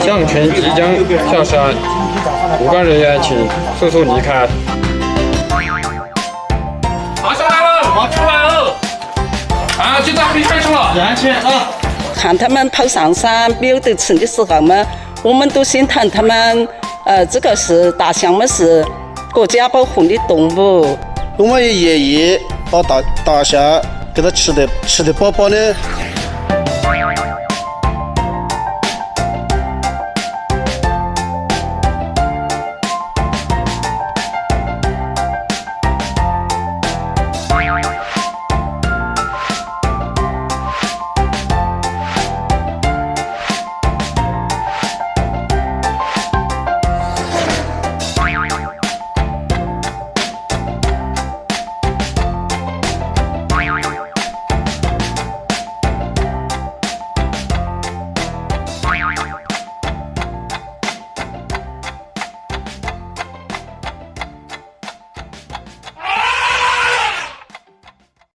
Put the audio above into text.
象群即将下山，武官人员请速速离开。好，下来了，好，出来了。啊，就在可以开始了，安全啊！看他们跑上山没有得吃的时候嘛，我们都心疼他们。呃，这个是大象嘛，是国家保护的动物，我们也愿意把大大象给它吃得吃得饱饱的。Bye.